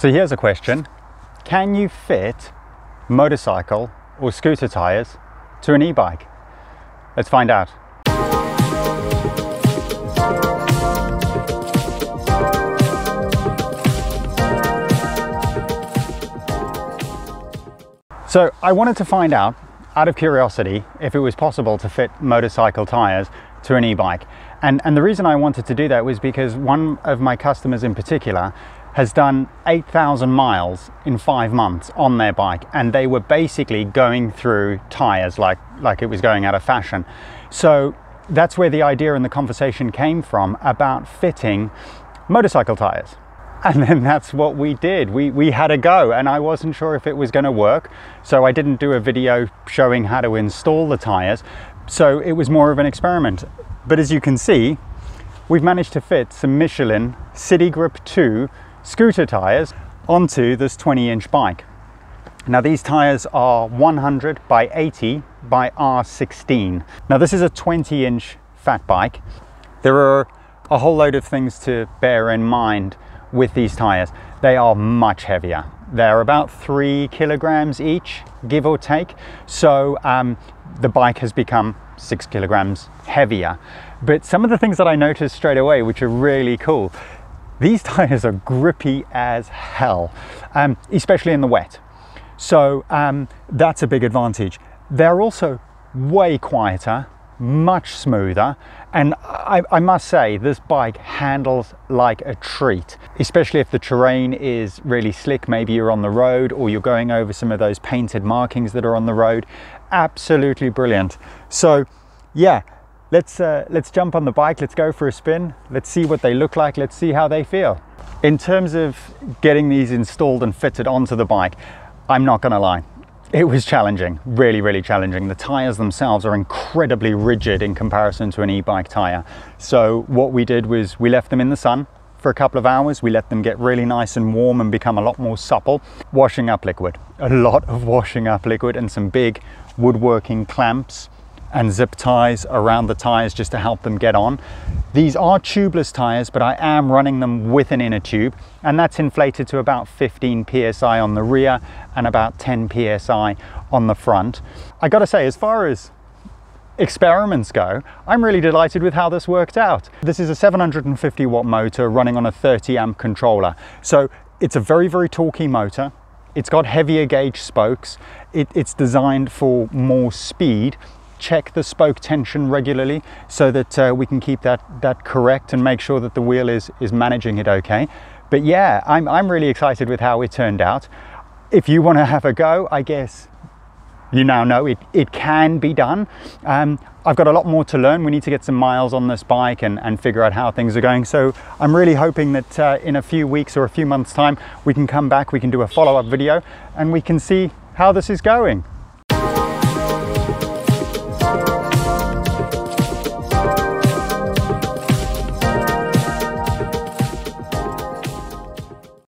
So here's a question. Can you fit motorcycle or scooter tires to an e-bike? Let's find out. So I wanted to find out, out of curiosity, if it was possible to fit motorcycle tires to an e-bike. And, and the reason I wanted to do that was because one of my customers in particular has done 8,000 miles in five months on their bike and they were basically going through tires like, like it was going out of fashion. So that's where the idea and the conversation came from about fitting motorcycle tires. And then that's what we did. We, we had a go and I wasn't sure if it was going to work. So I didn't do a video showing how to install the tires. So it was more of an experiment. But as you can see, we've managed to fit some Michelin City Grip 2 scooter tires onto this 20 inch bike. Now these tires are 100 by 80 by R16. Now this is a 20 inch fat bike. There are a whole load of things to bear in mind with these tires. They are much heavier. They're about three kilograms each, give or take. So um, the bike has become six kilograms heavier. But some of the things that I noticed straight away, which are really cool, these tires are grippy as hell, um, especially in the wet. So um, that's a big advantage. They're also way quieter, much smoother, and I, I, must say this bike handles like a treat, especially if the terrain is really slick. Maybe you're on the road or you're going over some of those painted markings that are on the road. Absolutely brilliant. So yeah, let's, uh, let's jump on the bike, let's go for a spin, let's see what they look like, let's see how they feel. In terms of getting these installed and fitted onto the bike, I'm not gonna lie, it was challenging, really, really challenging. The tires themselves are incredibly rigid in comparison to an e-bike tire. So what we did was we left them in the sun for a couple of hours. We let them get really nice and warm and become a lot more supple. Washing up liquid, a lot of washing up liquid and some big woodworking clamps and zip ties around the tires just to help them get on. These are tubeless tires, but I am running them with an inner tube and that's inflated to about 15 PSI on the rear and about 10 PSI on the front. I gotta say, as far as experiments go, I'm really delighted with how this worked out. This is a 750 watt motor running on a 30 amp controller. So it's a very, very torquey motor. It's got heavier gauge spokes. It, it's designed for more speed check the spoke tension regularly so that uh, we can keep that, that correct and make sure that the wheel is, is managing it okay. But yeah, I'm, I'm really excited with how it turned out. If you want to have a go, I guess you now know it, it can be done. Um, I've got a lot more to learn. We need to get some miles on this bike and, and figure out how things are going. So I'm really hoping that uh, in a few weeks or a few months time, we can come back, we can do a follow-up video and we can see how this is going.